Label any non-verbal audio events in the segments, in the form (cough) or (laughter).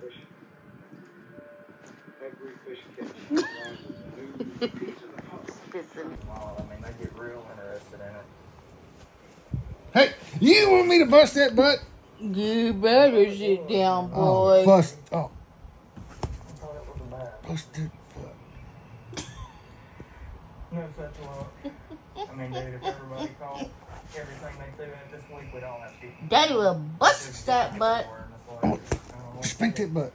out. Every fish catch comes a new piece of the puzzle. Wow, I mean, they get real interested in it. Hey, you want me to bust that butt? You better sit down, Oh, boy. bust. Oh, I thought it was a bat. bust that butt. No such luck. I mean, dude, if everybody called everything they threw in this week, we'd all have to. Daddy will bust that butt. Spank that butt.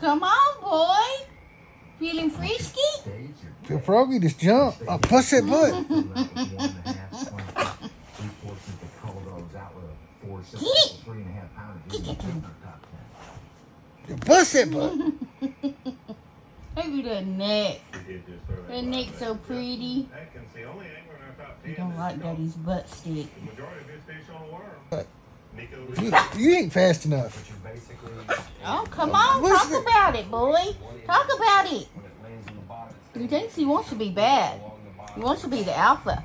Come on, boy. Feeling frisky? Feel froggy, just jump. Oh, bust (laughs) (laughs) that butt. Bust that butt. Look at that neck. That neck so pretty. You don't like Daddy's butt stick. You, you ain't fast enough. Oh, come on. What's Talk the- about it, boy. Talk about it. He thinks he wants to be bad. He wants to be the alpha.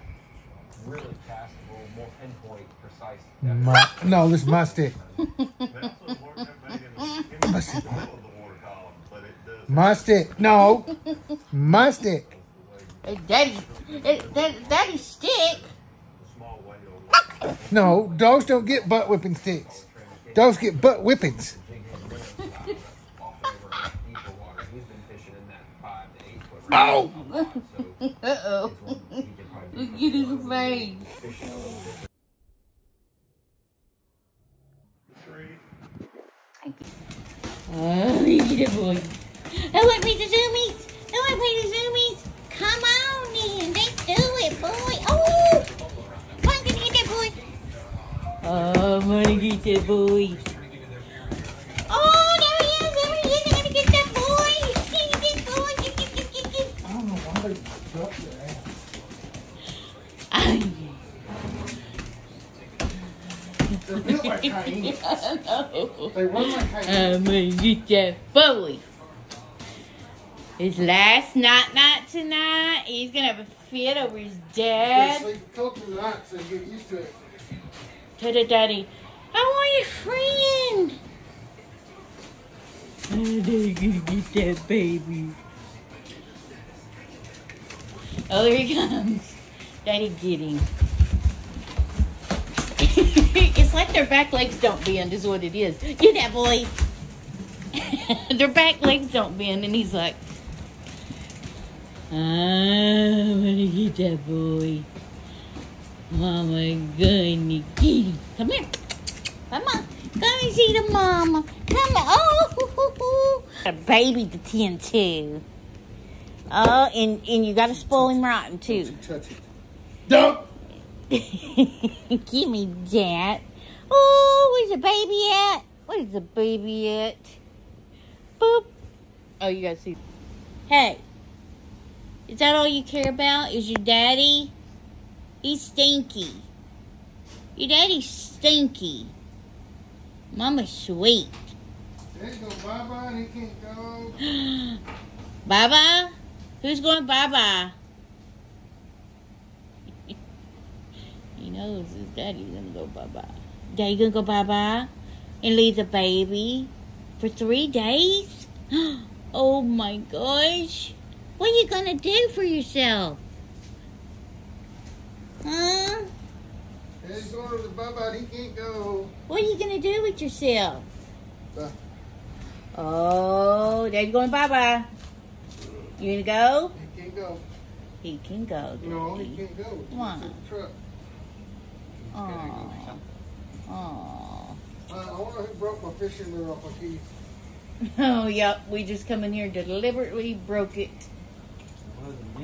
Really castable, more pinpoint, precise. My, no, this is my stick. My stick. No, my stick. Daddy, hey, Daddy's stick. No, dogs don't get butt whipping sticks. Dogs get butt whippings. Oh! Uh-oh. Look at his face. Oh, look at boy. I want me the zoomies. I want me the zoomies. Come on then. Let's do it, boy. Oh! Come on, gonna get that boy. Oh, I'm gonna get that boy. Oh, there he is. There he is. I'm gonna get that boy. Get this boy. Get, get, get, get, get. I don't know why they dropped your ass. Eh? Ay. They're built like hyenas. (laughs) I know. They run like hyenas. I'm gonna get that boy. His last night night tonight. He's gonna have a fit over his They dad. sleep a couple of nights so you get used to it. To the daddy. I want your friend. (laughs) Oh, daddy gonna get that baby. Oh, there he comes. Daddy get him. (laughs) it's like their back legs don't bend, is what it is. Get that boy. (laughs) their back legs don't bend, and he's like, uh, I'm gonna get that boy. Mama gonna get him. Come here. Come on. Come and see the mama. Come on. Oh, a baby to tend to. Oh, and, and you gotta spoil him rotten too. Don't Touch it. Don't. Give me that. Oh, where's the baby at? Where's the baby at? Boop. Oh, you gotta see. Hey, is that all you care about? Is your daddy? He's stinky. Your daddy's stinky. Mama's sweet. There you go, bye bye. He can't go. (gasps) bye bye. Who's going bye bye? (laughs) he knows his daddy's gonna go bye bye. Daddy gonna go bye bye and leave the baby for three days? (gasps) oh my gosh. What are you gonna do for yourself? Huh? He's going to the bye. He can't go. What are you gonna do with yourself? Bye. Oh, Daddy's going bye bye. You gonna go? He can't go. He can go. No, he Daddy. can't go. Why? It's in the truck. Aw. Aw. Uh, I wonder who broke my fishing lure off my keys. Oh, yep. We just come in here deliberately broke it.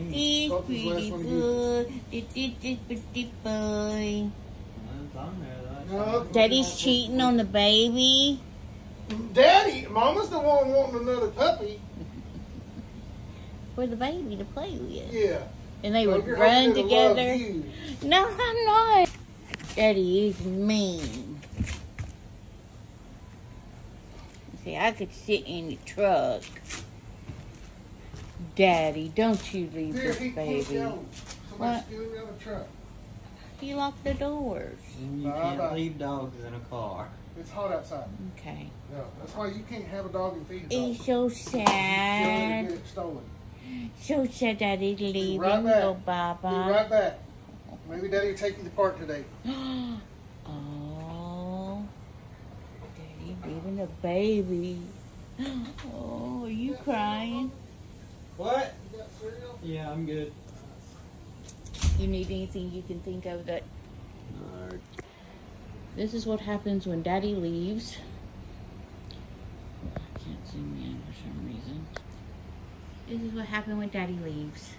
It's pretty last one boy. It's it's pretty boy. Daddy's cheating on the baby. Daddy, Mama's the one wanting another puppy. For the baby to play with. Yeah. And they would run hoping it'll love together. No, I'm not. Daddy is mean. See, I could sit in the truck. Daddy, don't you leave Here, this he baby. go. Somebody What? steal him out of the truck. You lock the doors. And you Bye can't bye. leave dogs in a car. It's hot outside. Okay. Yeah, that's why you can't have a dog and feed a dog. He's so Kill it and sad. get it stolen. So sad Daddy's leaving. right back. Go Be bye-bye. right back. Maybe Daddy will take you to the park today. (gasps) oh, Daddy leaving a baby. (gasps) Oh, are you crying? What? You got cereal? Yeah, I'm good. You need anything you can think of that. Alright. This is what happens when Daddy leaves. I can't zoom in for some reason. This is what happened when Daddy leaves.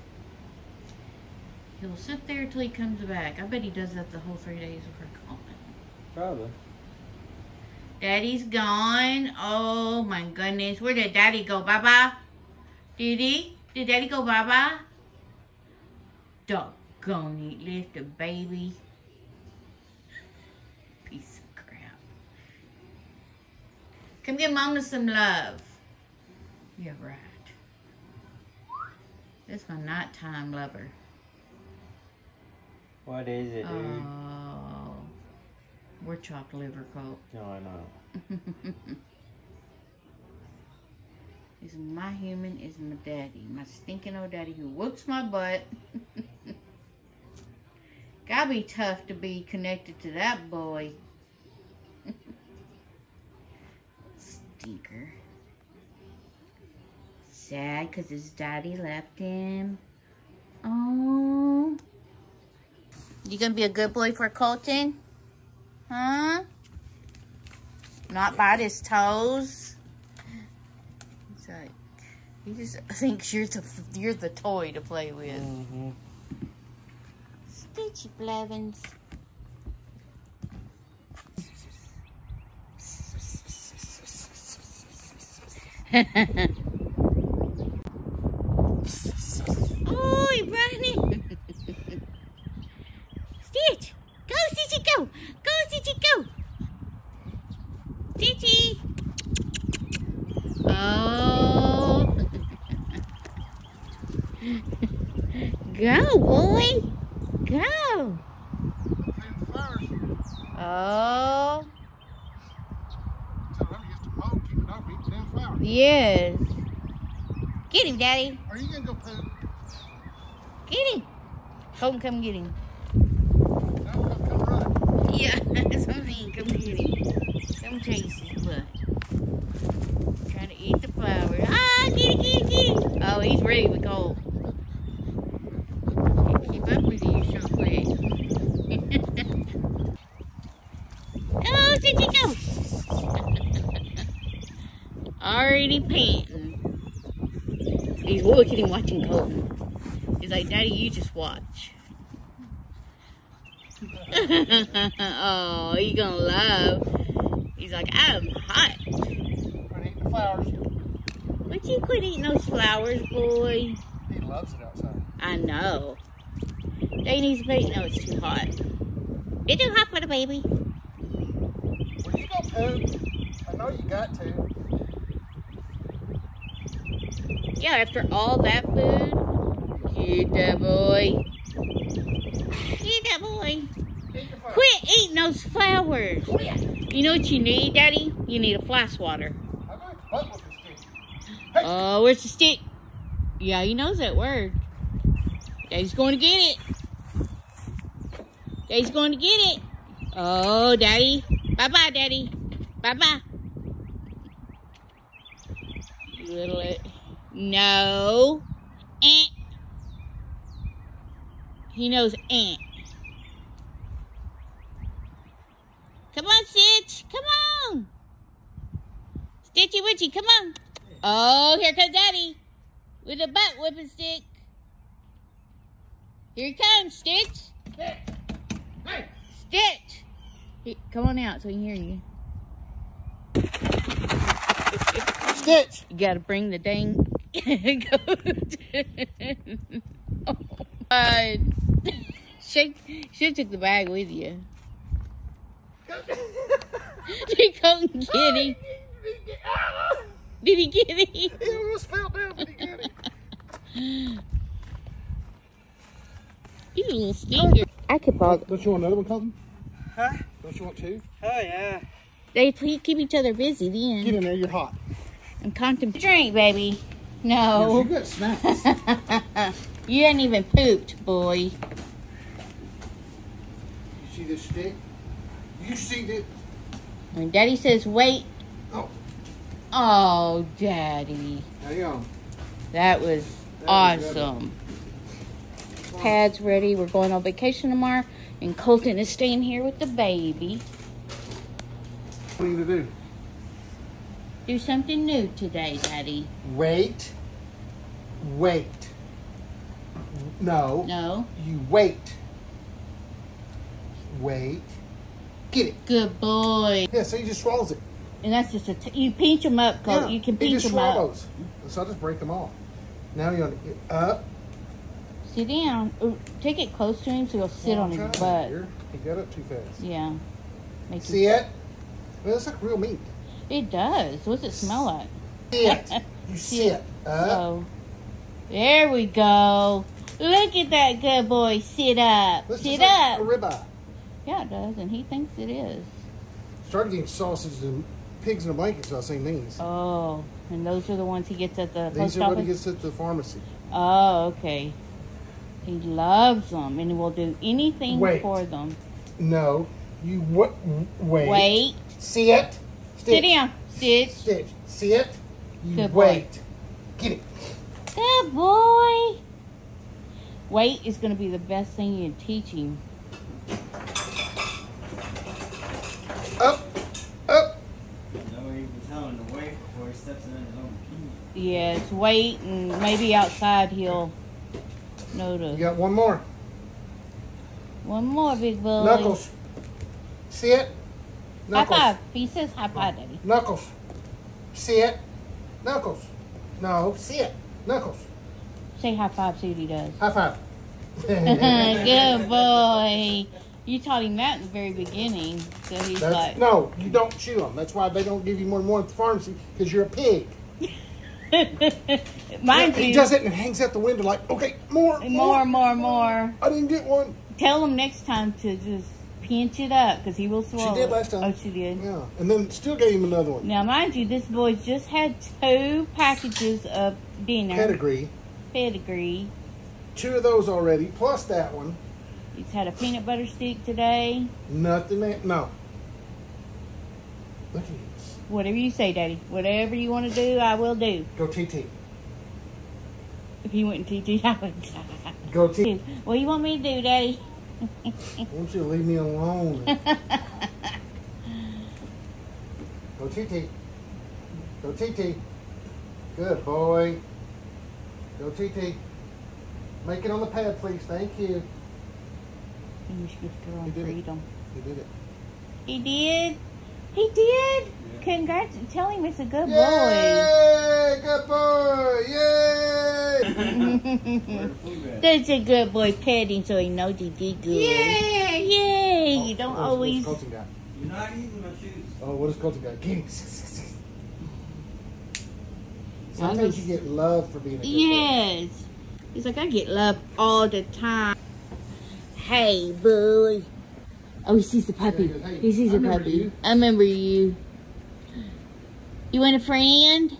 He'll sit there till he comes back. I bet he does that the whole three days we're gone. Probably. Daddy's gone. Oh my goodness. Where did Daddy go? Bye bye. Did he? Did Daddy go bye bye? Doggone it. A baby. Piece of crap. Come give Mama some love. Yeah, right. This my nighttime lover. What is it, dude? Oh. We're chopped liver coat. no, I know. (laughs) Is my human is my daddy, my stinking old daddy who whoops my butt. (laughs) Gotta be tough to be connected to that boy. (laughs) Stinker. Sad because his daddy left him. Oh. You gonna be a good boy for Colton? Huh? Not bite his toes? He's like, he just thinks you're the you're the toy to play with. Mm-hmm. Stitchy Blevins. (laughs) oh, you're running. Stitch, go, Stitchy, go. Go, Stitchy, go. Stitchy. Oh. Go, boy. Go. Playing the fires. Oh. Tell them he has to mow, keep it off, eat the damn flowers. Yes. Get him, Daddy. Are you gonna go poop? Get him. Come, come get him. No, come, come run. Yeah, (laughs) that's what I mean. Come get him. Come chase his butt. Trying to eat the flowers. Ah, get it, get it, get it. Oh, he's ready to go. Can't keep up with you so quick. go, Titi, go. Already panting. He's look at him watching Colton. He's like, Daddy, you just watch. (laughs) oh, you gonna love. He's like, I'm hot. Quit eating the flowers. Would you quit eating those flowers, boy? He loves it outside. I know. They to eat. No, it's too hot. It's too hot for the baby. Will you go poop? I know you got to. Yeah, after all that food. Get that boy. Get that boy. Quit eating those flowers. You know what you need, Daddy? You need a fly swatter. Oh, where's the stick? Yeah, he knows that word. Daddy's going to get it. Daddy's going to get it. Oh, Daddy. Bye-bye, Daddy. Bye-bye. Little it. No. Ant. He knows ant. Come on, Stitch. Come on. Stitchy Witchy, come on. Oh, here comes Daddy with a butt whipping stick. Here he comes, Stitch. Hey! Stitch. Here, come on out so he can hear you. Stitch! You gotta bring the dang goat. oh, God. Should, should took the bag with you. Did he come and get him? Did he get him? He almost fell down, but he got it. He's a little stinker. I could ball. Don't you want another one, Colton? Huh? Don't you want two? Oh yeah. They keep each other busy then. Get in there, you're hot. I'm contemplating. Drink, baby. You No. got snacks. (laughs) you ain't even pooped, boy. You see this stick? You see this? When Daddy says wait. Oh. Oh, Daddy. Hang. That was That was awesome. Pad's ready. We're going on vacation tomorrow. And Colton is staying here with the baby. What are you gonna do? Do something new today, Daddy. Wait. Wait. No. No? You wait. Wait. Get it. Good boy. Yeah, so he just swallows it. And that's just a. T- you pinch them up, Colt. Yeah, you can pinch them up. He just swallows. So I just break them off. Now you're on the up. Sit down. Ooh, take it close to him so he'll sit on his butt. here. He got up too fast. Yeah. Make See it? Well, it's like real meat. It does. What's it smell like? Sit. (laughs) You sit. Oh. There we go. Look at that good boy. Sit up. This Sit like up. a ribeye. Yeah, it does, and he thinks it is. Started getting sausages and pigs in a blanket, so I seen these. Oh, and those are the ones he gets at the These post are what office. he gets at the pharmacy. Oh, okay. He loves them, and will do anything Wait. for them. No, you what? Wait. Wait. Sit. Sit down. Sit. Stitch. Sit. You Good boy. wait. Get it. Good boy. Wait is going to be the best thing you can teach him. Up. Up. No, he was telling him to wait before he steps in his own pee. Yes, wait, and maybe outside he'll notice. You got one more. One more, big boy. Knuckles. Sit. High five. He says high five, Daddy. Knuckles. Sit. Knuckles. No, sit. Knuckles. Say high five, see what he does. High (laughs) five. Good (laughs) boy. You taught him that in the very beginning, so he's That's, like, no, you don't chew them. That's why they don't give you more than one at the pharmacy because you're a pig. (laughs) mind he you, does it and hangs out the window like, okay, more, more, more, more, more. I didn't get one. Tell him next time to just pinch it up because he will swallow. did last time. Oh, she did. Yeah, and then still gave him another one. Now, mind you, this boy just had two packages of dinner. Pedigree. Pedigree. Two of those already, plus that one. He's had a peanut butter stick today. Nothing. That, no. Look at this. Whatever you say, Daddy. Whatever you want to do, I will do. Go TT. If he went TT, (laughs) I would. die. Go TT. what do you want me to do, Daddy? (laughs) Won't you leave me alone? (laughs) Go TT. Go TT. Good boy. Go TT. Make it on the pad, please. Thank you. You should give girl He it. freedom. You did it. He did. He did. Congrats. Tell him it's a good boy. Yay! Good boy! Yay! (laughs) Where the food at? That's a good boy petting so he knows he did good. Yay! Yay! You don't Oh, always. What's Colton got? You're not eating my shoes. Oh, what does Colton got? Get him. Sometimes you get love for being a good boy. Yes. He's like, I get love all the time. Hey, boy. Oh, he sees the puppy. He goes, "Hey, He sees the puppy. you." I remember you. You want a friend?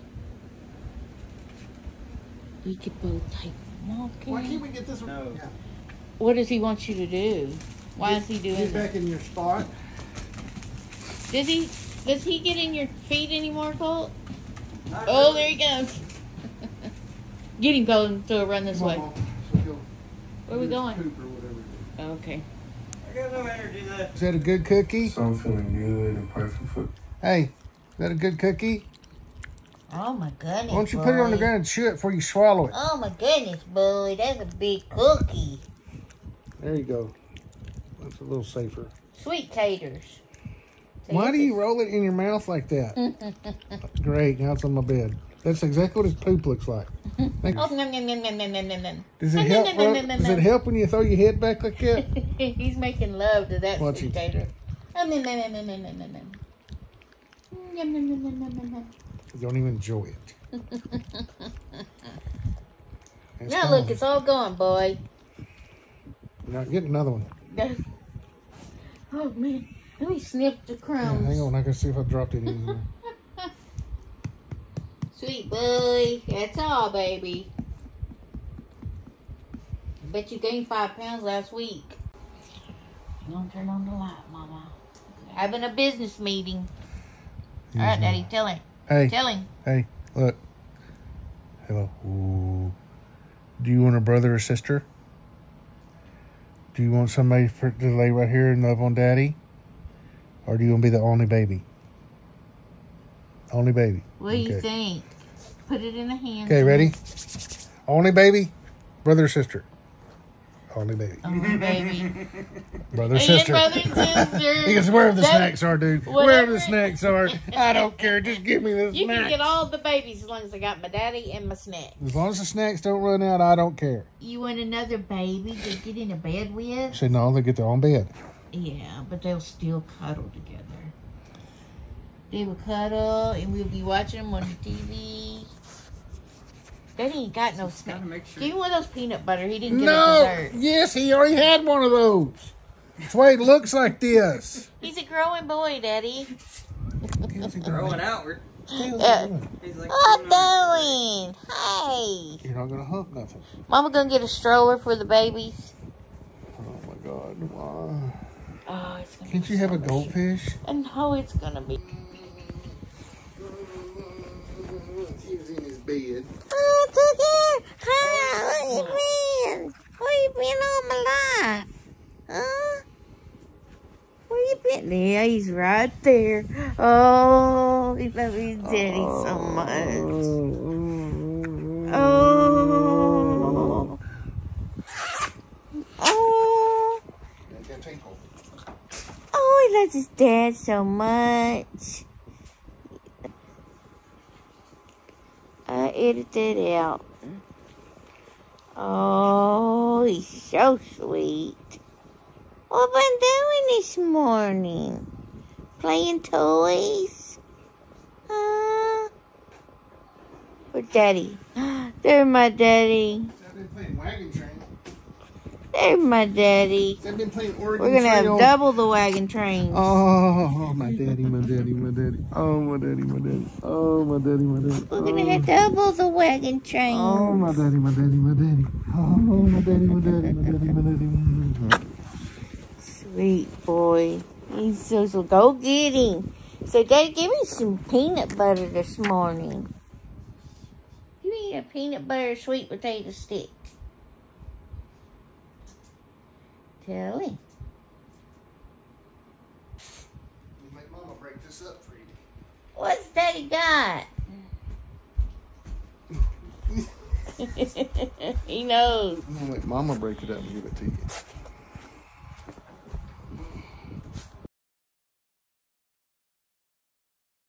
We could both take walking. Why can't we get this one? No. Yeah. What does he want you to do? Why is he doing Get that? back in your spot. Does he? Does he get in your feet anymore, Colt? Not Oh, really. there he goes. (laughs) get him going. So run this Come way. on, So Where are we going? poop or whatever. Oh, okay. I got no energy left. Is that a good cookie? So I'm feeling good and perfect for Hey, is that a good cookie? Oh my goodness. Why don't you put it on the ground and chew it before you swallow it? Oh my goodness, boy, that's a big cookie. There you go. That's a little safer. Sweet taters. Why do you roll it in your mouth like that? (laughs) Great, now it's on my bed. That's exactly what his poop looks like. Does it help? Does it help when you throw your head back like that? He's making love to that Watch spectator. Nom, You don't even enjoy it. now gone. look, it's all gone, boy. Now get another one. oh man, let me sniff the crumbs. Yeah, hang on, I can see if I dropped it in there. Sweet boy, that's all, baby. Bet you gained five pounds last week. Gonna turn on the light, Mama? Having a business meeting. All right, Daddy, tell him. Hey, Tell him. hey, look. Hello. Ooh. Do you want a brother or sister? Do you want somebody for, to lay right here and love on daddy? Or do you want to be the only baby? Only baby. What do you think? Put it in the hands. Okay, ready? Only baby? Brother or sister? Only baby. Only baby. (laughs) Brother or And sister. brother and (laughs) sister. You can wherever the That- snacks are, dude. Wherever the snacks are. I don't care. Just give me the You snacks. can get all the babies as long as I got my daddy and my snacks. As long as the snacks don't run out, I don't care. You want another baby to get in a bed with? Say no, they get their own bed. Yeah, but they'll still cuddle together. They will cuddle, and we'll be watching them on the TV. Daddy ain't got no Gotta snack. sure. Give me one of those peanut butter. He didn't get a No. dessert. Yes, he already had one of those. That's why it looks like this. He's a growing boy, Daddy. Growing outward. Yeah. He's like. What growing outward. doing? Hey, You're not gonna hump nothing. Mama gonna get a stroller for the babies. Oh my God! Why? Oh, it's gonna Can't be you have a goldfish? I know it's gonna be. He's in his bed. Oh, Tucker! Hi, where you been? Where you been all my life? Huh? Where you been? Yeah, he's right there. Oh, he loves his daddy so much. Oh. Oh. Oh, he loves his dad so much. Uh, I edited it out. Oh, he's so sweet. What have I doing this morning? Playing toys? Huh? Where's daddy? (gasps) There's my daddy. I've been playing wagon train. There's my daddy. I've been playing Oregon We're gonna have double the wagon trains. Oh, my daddy, my daddy, my daddy. Oh, my daddy, my daddy. Oh, my daddy, my daddy. We're gonna have double the wagon trains. Oh, my daddy, my daddy, my daddy. Oh, my daddy, my daddy, my daddy, my daddy. my daddy. Sweet boy. He's so, so go get him. So, Daddy, give me some peanut butter this morning. Give me a peanut butter sweet potato stick. Tell him. You make mama break this up for you. What's Daddy got? (laughs) (laughs) he knows. I'm gonna make mama break it up and give it to you.